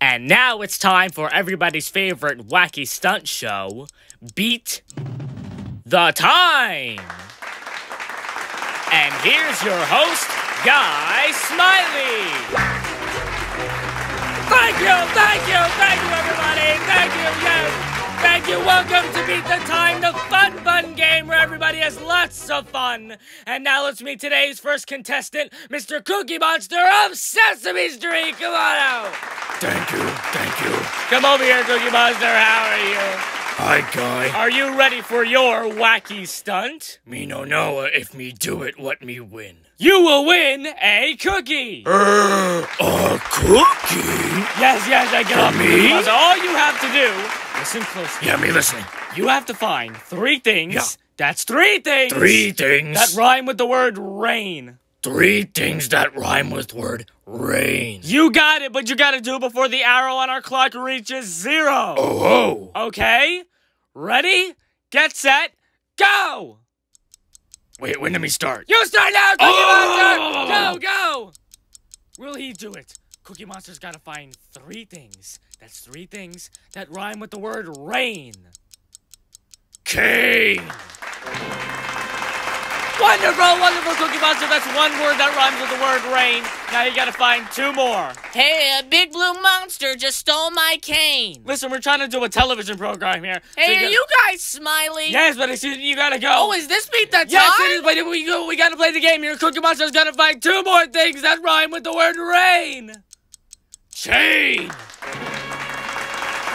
And now it's time for everybody's favorite wacky stunt show, Beat the Time. And here's your host, Guy Smiley. Thank you, thank you, thank you, everybody. Thank you, yes. Thank you. Welcome to Beat the Time, the game where everybody has lots of fun. And now let's meet today's first contestant, Mr. Cookie Monster of Sesame Street. Come on out. Thank you, thank you. Come over here, Cookie Monster. How are you? Hi, Guy. Are you ready for your wacky stunt? Me no know if me do it, what me win. You will win a cookie. Er, a cookie? Yes, yes, I got For it. me? Because all you have to do, listen closely. Yeah, me listening. You have to find three things. Yeah. That's three things. Three things. That rhyme with the word rain. Three things that rhyme with the word rain. You got it, but you gotta do it before the arrow on our clock reaches zero. Oh, oh. Okay? Ready? Get set, go! Wait, when did we start? You start now, Cookie Oh! Monster! Go, go! Will he do it? Cookie Monster's gotta find three things. That's three things that rhyme with the word rain. Cane. Wonderful, wonderful, Cookie Monster. That's one word that rhymes with the word rain. Now you gotta find two more. Hey, a big blue monster just stole my cane. Listen, we're trying to do a television program here. so Hey, are gotta- you Guy Smiley? Yes, but it's, you gotta go. Oh, is this beat the time? Yes, it is, but we, go, we gotta play the game here. Cookie Monster's gotta find two more things that rhyme with the word rain. Chain.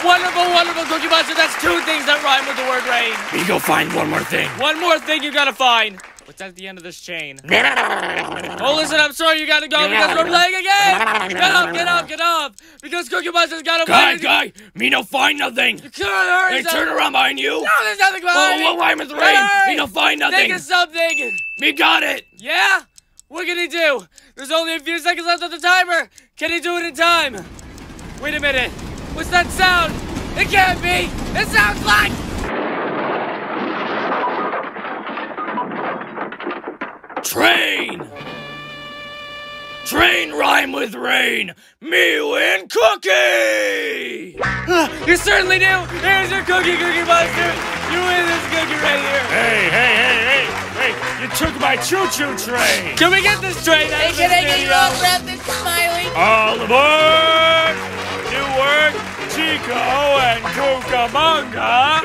Wonderful, wonderful, Cookie Monster. That's two things that rhyme with the word rain. Me go find one more thing. One more thing you gotta find. What's at the end of this chain? Oh, listen, I'm sorry you gotta go because we're playing a game. Get up, get up, get up. Because Cookie Monster's gotta Guy, guy, me no find nothing. Come on, hurry. Hey, turn around behind you. No, there's nothing behind Oh, behind what rhyme with rain? Hurry. Me no find nothing. Think of something. Me got it. Yeah? What can he do? There's only a few seconds left on the timer. Can he do it in time? Wait a minute. What's that sound? It can't be. It sounds like. Train. Train rhyme with rain. Me win cookie. you certainly do. Here's your cookie, Cookie Monster. You win this cookie right here. Hey, hey, hey, hey, hey! You took my choo-choo train. Can we get this train out Hey, of can I get studio? you all wrapped in smiley? All aboard! Chico and Cucamonga